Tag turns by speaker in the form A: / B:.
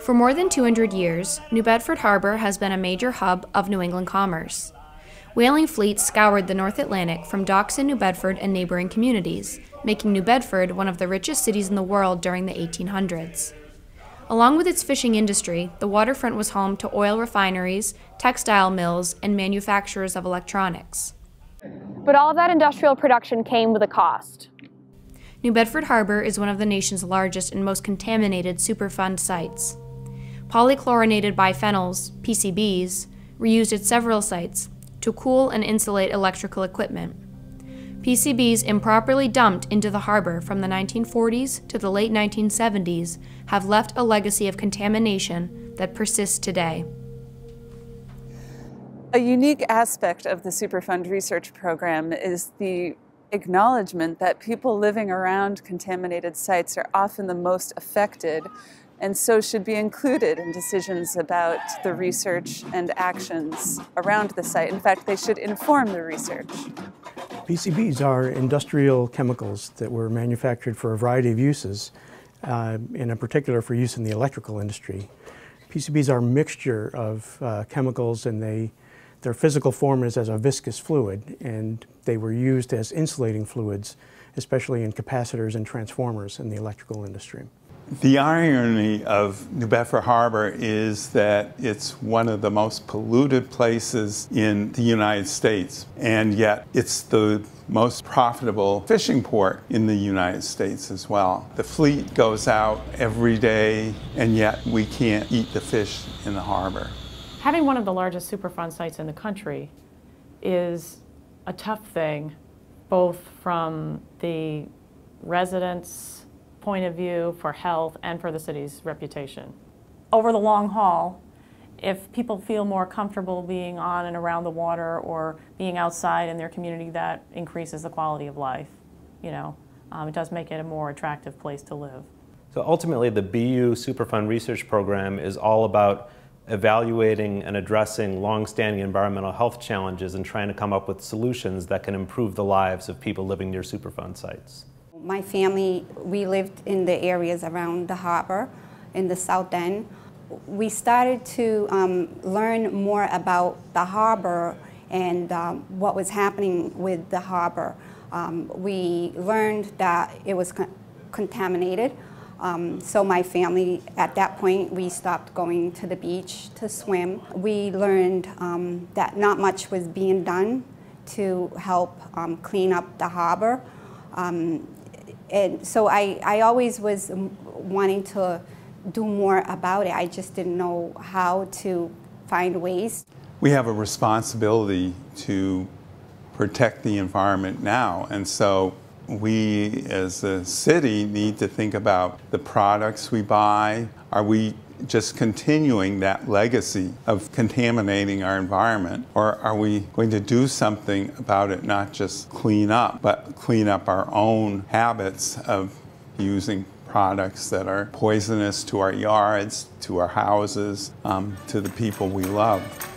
A: For more than 200 years, New Bedford Harbor has been a major hub of New England commerce. Whaling fleets scoured the North Atlantic from docks in New Bedford and neighboring communities, making New Bedford one of the richest cities in the world during the 1800s. Along with its fishing industry, the waterfront was home to oil refineries, textile mills, and manufacturers of electronics.
B: But all of that industrial production came with a cost.
A: New Bedford Harbor is one of the nation's largest and most contaminated Superfund sites. Polychlorinated biphenyls, PCBs, were used at several sites to cool and insulate electrical equipment. PCBs improperly dumped into the harbor from the 1940s to the late 1970s have left a legacy of contamination that persists today.
C: A unique aspect of the Superfund research program is the acknowledgement that people living around contaminated sites are often the most affected and so should be included in decisions about the research and actions around the site. In fact, they should inform the research.
D: PCBs are industrial chemicals that were manufactured for a variety of uses, uh, and in particular for use in the electrical industry. PCBs are a mixture of uh, chemicals and they, their physical form is as a viscous fluid and they were used as insulating fluids, especially in capacitors and transformers in the electrical industry.
E: The irony of New Bedford Harbor is that it's one of the most polluted places in the United States, and yet it's the most profitable fishing port in the United States as well. The fleet goes out every day, and yet we can't eat the fish in the harbor.
F: Having one of the largest Superfund sites in the country is a tough thing, both from the residents' point of view for health and for the city's reputation. Over the long haul, if people feel more comfortable being on and around the water or being outside in their community, that increases the quality of life. You know, um, it does make it a more attractive place to live.
G: So ultimately, the BU Superfund Research Program is all about evaluating and addressing long-standing environmental health challenges and trying to come up with solutions that can improve the lives of people living near Superfund sites.
H: My family, we lived in the areas around the harbor in the South End. We started to um, learn more about the harbor and um, what was happening with the harbor. Um, we learned that it was con contaminated. Um, so my family, at that point, we stopped going to the beach to swim. We learned um, that not much was being done to help um, clean up the harbor. Um, and so I, I always was wanting to do more about it. I just didn't know how to find ways.
E: We have a responsibility to protect the environment now, and so we as a city need to think about the products we buy. Are we just continuing that legacy of contaminating our environment? Or are we going to do something about it, not just clean up, but clean up our own habits of using products that are poisonous to our yards, to our houses, um, to the people we love?